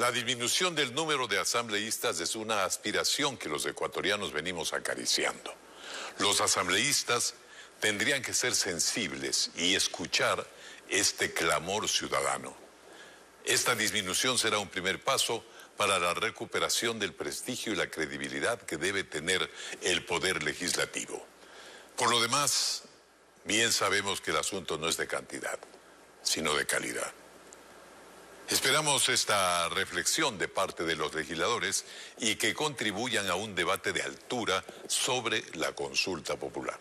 La disminución del número de asambleístas es una aspiración que los ecuatorianos venimos acariciando. Los asambleístas tendrían que ser sensibles y escuchar este clamor ciudadano. Esta disminución será un primer paso para la recuperación del prestigio y la credibilidad que debe tener el poder legislativo. Por lo demás, bien sabemos que el asunto no es de cantidad, sino de calidad. Esperamos esta reflexión de parte de los legisladores y que contribuyan a un debate de altura sobre la consulta popular.